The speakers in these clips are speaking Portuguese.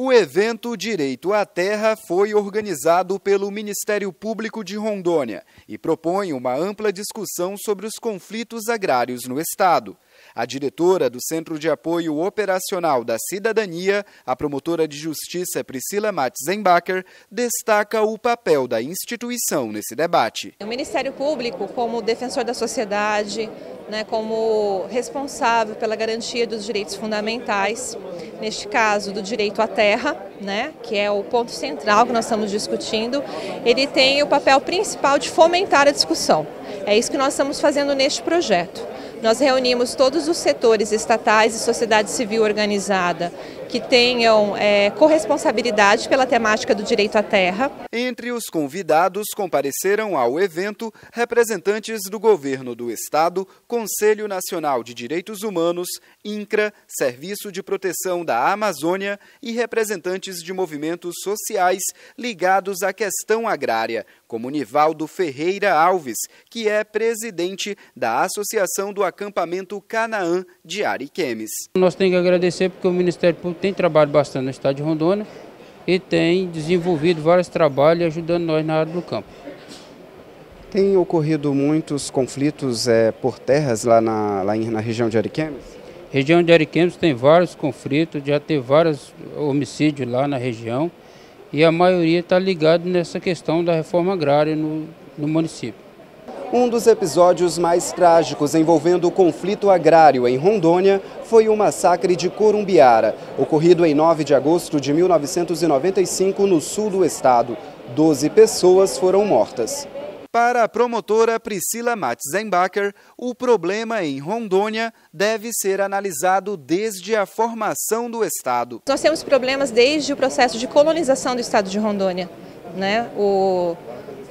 O evento Direito à Terra foi organizado pelo Ministério Público de Rondônia e propõe uma ampla discussão sobre os conflitos agrários no Estado. A diretora do Centro de Apoio Operacional da Cidadania, a promotora de justiça Priscila Matzembacher, destaca o papel da instituição nesse debate. O Ministério Público, como defensor da sociedade, né, como responsável pela garantia dos direitos fundamentais, neste caso do direito à terra, né, que é o ponto central que nós estamos discutindo, ele tem o papel principal de fomentar a discussão. É isso que nós estamos fazendo neste projeto. Nós reunimos todos os setores estatais e sociedade civil organizada que tenham é, corresponsabilidade pela temática do direito à terra. Entre os convidados compareceram ao evento representantes do governo do estado, Conselho Nacional de Direitos Humanos, INCRA, Serviço de Proteção da Amazônia e representantes de movimentos sociais ligados à questão agrária, como Nivaldo Ferreira Alves, que é presidente da Associação do Acampamento Canaã de Ariquemes. Nós temos que agradecer porque o Ministério Público tem trabalhado bastante no estado de Rondônia e tem desenvolvido vários trabalhos ajudando nós na área do campo. Tem ocorrido muitos conflitos é, por terras lá na, lá na região de Ariquemes? Região de Ariquemes tem vários conflitos, já teve vários homicídios lá na região e a maioria está ligado nessa questão da reforma agrária no, no município. Um dos episódios mais trágicos envolvendo o conflito agrário em Rondônia foi o massacre de Corumbiara, ocorrido em 9 de agosto de 1995 no sul do estado. Doze pessoas foram mortas. Para a promotora Priscila Matzembacher, o problema em Rondônia deve ser analisado desde a formação do Estado. Nós temos problemas desde o processo de colonização do Estado de Rondônia. Né? O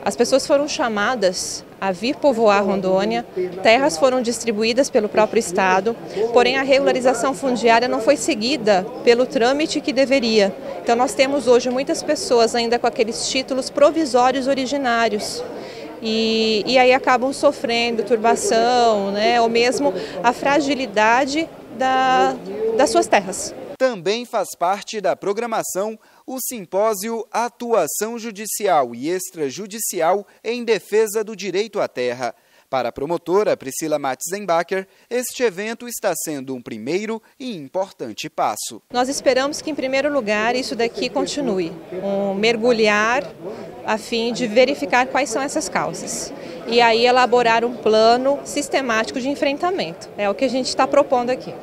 as pessoas foram chamadas a vir povoar Rondônia, terras foram distribuídas pelo próprio Estado, porém a regularização fundiária não foi seguida pelo trâmite que deveria. Então nós temos hoje muitas pessoas ainda com aqueles títulos provisórios originários. E, e aí acabam sofrendo turbação, né, ou mesmo a fragilidade da, das suas terras. Também faz parte da programação o simpósio Atuação Judicial e Extrajudicial em Defesa do Direito à Terra. Para a promotora Priscila Matzembacher, este evento está sendo um primeiro e importante passo. Nós esperamos que, em primeiro lugar, isso daqui continue, um mergulhar a fim de verificar quais são essas causas e aí elaborar um plano sistemático de enfrentamento. É o que a gente está propondo aqui.